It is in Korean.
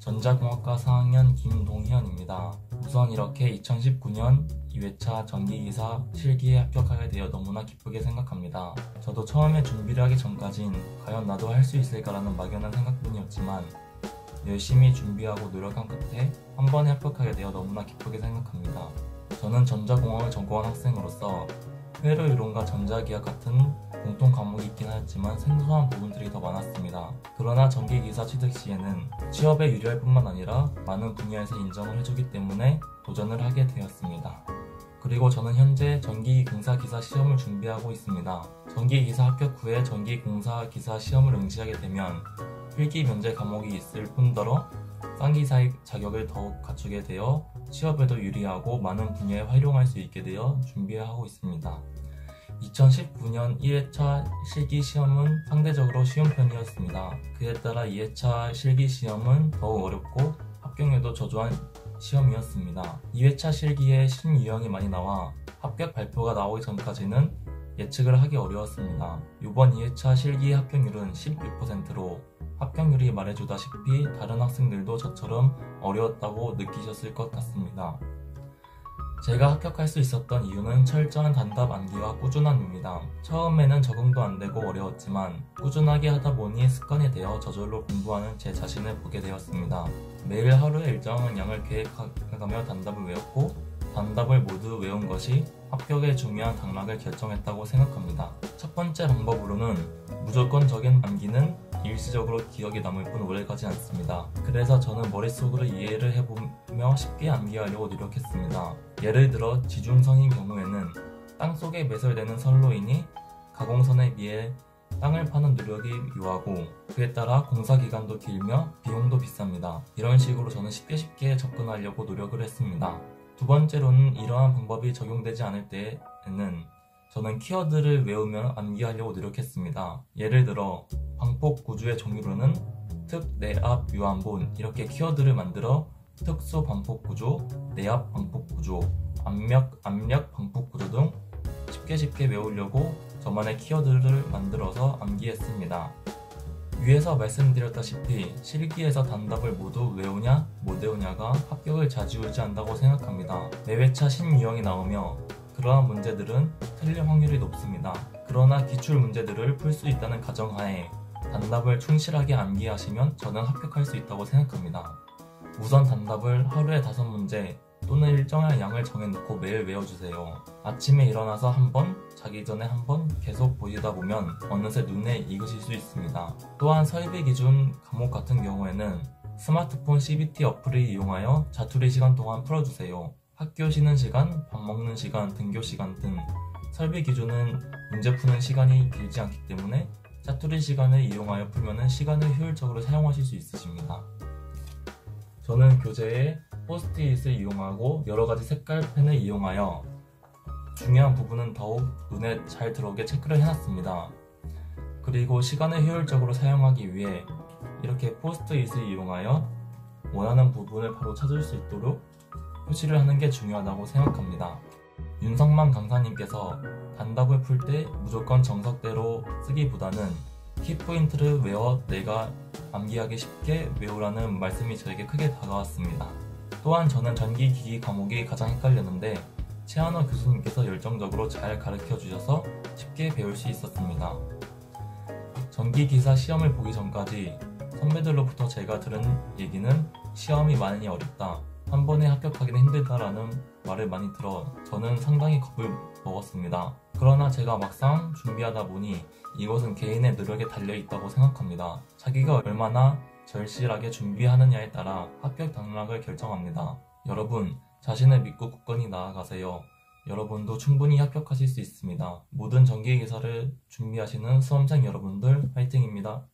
전자공학과 4학년 김동희현입니다. 우선 이렇게 2019년 2회차 전기기사 실기에 합격하게 되어 너무나 기쁘게 생각합니다. 저도 처음에 준비를 하기 전까진 과연 나도 할 수 있을까라는 막연한 생각뿐이었지만 열심히 준비하고 노력한 끝에 한 번에 합격하게 되어 너무나 기쁘게 생각합니다. 저는 전자공학을 전공한 학생으로서 회로 이론과 전자기학 같은 공통 있긴 하였지만 생소한 부분들이 더 많았습니다. 그러나 전기기사 취득 시에는 취업에 유리할 뿐만 아니라 많은 분야에서 인정을 해주기 때문에 도전을 하게 되었습니다. 그리고 저는 현재 전기공사 기사 시험을 준비하고 있습니다. 전기기사 합격 후에 전기공사 기사 시험을 응시하게 되면 필기 면제 과목이 있을 뿐더러 쌍기사의 자격을 더욱 갖추게 되어 취업에도 유리하고 많은 분야에 활용할 수 있게 되어 준비하고 있습니다. 2019년 1회차 실기 시험은 상대적으로 쉬운 편이었습니다. 그에 따라 2회차 실기 시험은 더욱 어렵고 합격률도 저조한 시험이었습니다. 2회차 실기에 신유형이 많이 나와 합격 발표가 나오기 전까지는 예측을 하기 어려웠습니다. 이번 2회차 실기 합격률은 16%로 합격률이 말해주다시피 다른 학생들도 저처럼 어려웠다고 느끼셨을 것 같습니다. 제가 합격할 수 있었던 이유는 철저한 단답 암기와 꾸준함입니다. 처음에는 적응도 안 되고 어려웠지만 꾸준하게 하다 보니 습관이 되어 저절로 공부하는 제 자신을 보게 되었습니다. 매일 하루의 일정한 양을 계획해가며 단답을 외웠고 단답을 모두 외운 것이 합격의 중요한 당락을 결정했다고 생각합니다. 첫 번째 방법으로는 무조건적인 암기는 일시적으로 기억에 남을 뿐 오래 가지 않습니다. 그래서 저는 머릿속으로 이해를 해보며 쉽게 암기하려고 노력했습니다. 예를 들어 지중성인 경우에는 땅 속에 매설되는 선로인이 가공선에 비해 땅을 파는 노력이 유하고 그에 따라 공사 기간도 길며 비용도 비쌉니다. 이런 식으로 저는 쉽게 쉽게 접근하려고 노력을 했습니다. 두 번째로는 이러한 방법이 적용되지 않을 때에는 저는 키워드를 외우며 암기하려고 노력했습니다. 예를 들어 방폭 구조의 종류로는 특, 내압, 유한본 이렇게 키워드를 만들어 특수 방폭 구조, 내압 방폭 구조, 압력, 압력 방폭 구조 등 쉽게 쉽게 외우려고 저만의 키워드를 만들어서 암기했습니다. 위에서 말씀드렸다시피 실기에서 단답을 모두 외우냐 못 외우냐가 합격을 좌지우지한다고 생각합니다. 매회차 신유형이 나오며 그러한 문제들은 틀릴 확률이 높습니다. 그러나 기출 문제들을 풀 수 있다는 가정하에 단답을 충실하게 암기하시면 저는 합격할 수 있다고 생각합니다. 우선 단답을 하루에 다섯 문제 또는 일정한 양을 정해놓고 매일 외워주세요. 아침에 일어나서 한 번, 자기 전에 한 번 계속 보시다 보면 어느새 눈에 익으실 수 있습니다. 또한 설비 기준 과목 같은 경우에는 스마트폰 CBT 어플을 이용하여 자투리 시간 동안 풀어주세요. 학교 쉬는 시간, 밥 먹는 시간, 등교 시간 등 설비 기준은 문제 푸는 시간이 길지 않기 때문에 짜투리 시간을 이용하여 풀면 시간을 효율적으로 사용하실 수 있으십니다. 저는 교재에 포스트잇을 이용하고 여러 가지 색깔 펜을 이용하여 중요한 부분은 더욱 눈에 잘 들어오게 체크를 해놨습니다. 그리고 시간을 효율적으로 사용하기 위해 이렇게 포스트잇을 이용하여 원하는 부분을 바로 찾을 수 있도록 표시를 하는 게 중요하다고 생각합니다. 윤성만 강사님께서 단답을 풀 때 무조건 정석대로 쓰기보다는 키포인트를 외워 내가 암기하기 쉽게 외우라는 말씀이 저에게 크게 다가왔습니다. 또한 저는 전기기기 과목이 가장 헷갈렸는데 최한호 교수님께서 열정적으로 잘 가르쳐 주셔서 쉽게 배울 수 있었습니다. 전기기사 시험을 보기 전까지 선배들로부터 제가 들은 얘기는 시험이 많이 어렵다. 한 번에 합격하기는 힘들다라는 말을 많이 들어 저는 상당히 겁을 먹었습니다. 그러나 제가 막상 준비하다 보니 이것은 개인의 노력에 달려 있다고 생각합니다. 자기가 얼마나 절실하게 준비하느냐에 따라 합격 당락을 결정합니다. 여러분, 자신을 믿고 굳건히 나아가세요. 여러분도 충분히 합격하실 수 있습니다. 모든 전기기사를 준비하시는 수험생 여러분들 화이팅입니다.